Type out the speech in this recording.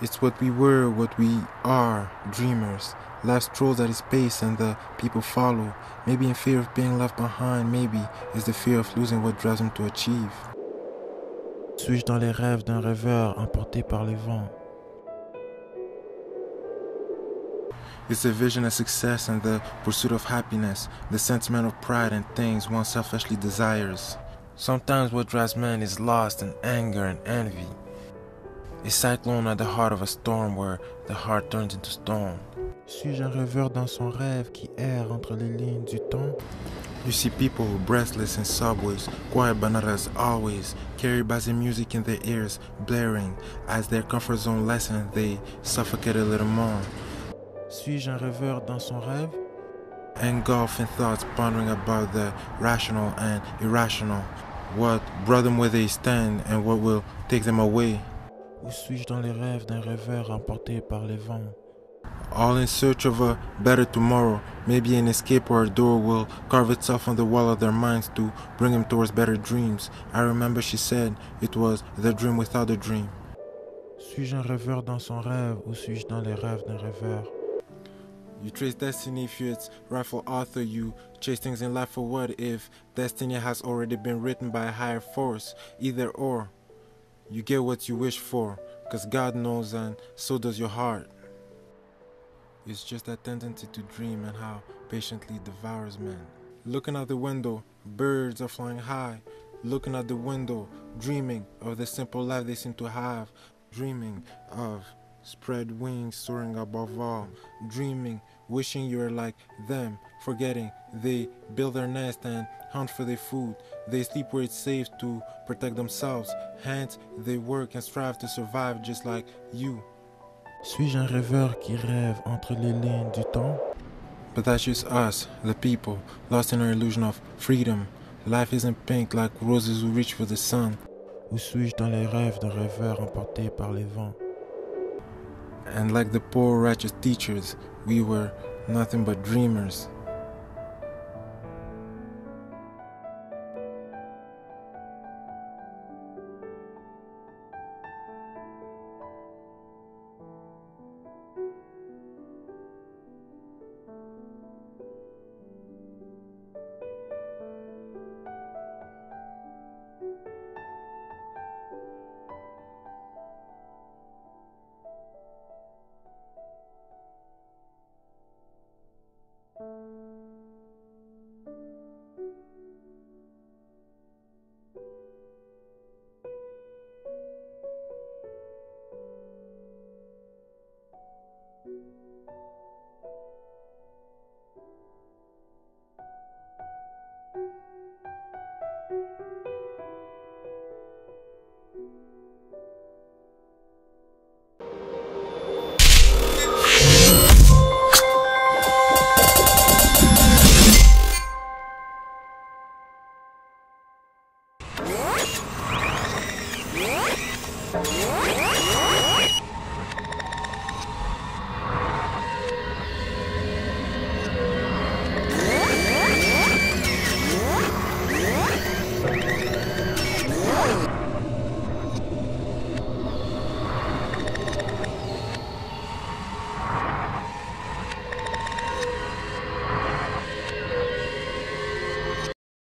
It's what we were, what we are, dreamers. Life strolls at its pace and the people follow. Maybe in fear of being left behind, maybe it's the fear of losing what drives them to achieve. Suis-je dans les rêves d'un rêveur emporté par les vents It's a vision of success and the pursuit of happiness, the sentiment of pride in things one selfishly desires. Sometimes what drives man is lost in anger and envy. A cyclone at the heart of a storm where the heart turns into stone. Suis-je un rêveur dans son rêve qui erre entre les lignes du temps You see people breathless in subways, quiet but not as always, by the music in their ears, blaring. As their comfort zone lessens, they suffocate a little more. Suis-je un rêveur dans son rêve Engulfed in thoughts pondering about the rational and irrational. What brought them where they stand and what will take them away. Ou suis-je dans les rêves d'un rêveur emporté par les vents all in search of a better tomorrow. Maybe an escape or a door will carve itself on the wall of their minds to bring them towards better dreams. I remember she said it was the dream without a dream. Suis-je un rêveur dans son rêve ou suis-je dans les rêves d'un rêveur You trace destiny if you're its rightful author. You chase things in life for what if destiny has already been written by a higher force? Either or. You get what you wish for, because God knows and so does your heart. It's just that tendency to dream and how patiently devours men. Looking out the window, birds are flying high. Looking out the window, dreaming of the simple life they seem to have. Dreaming of spread wings soaring above all. Dreaming, wishing you were like them. Forgetting they build their nest and hunt for their food. They sleep where it's safe to protect themselves. Hence, they work and strive to survive just like you. Suis-je un rêveur qui rêve entre les lignes du temps But that's just us, the people, lost in our illusion of freedom. Life isn't pink like roses who reach for the sun. Ou suis-je dans les rêves d'un rêveur emporté par les vents And like the poor wretched teachers, we were nothing but dreamers.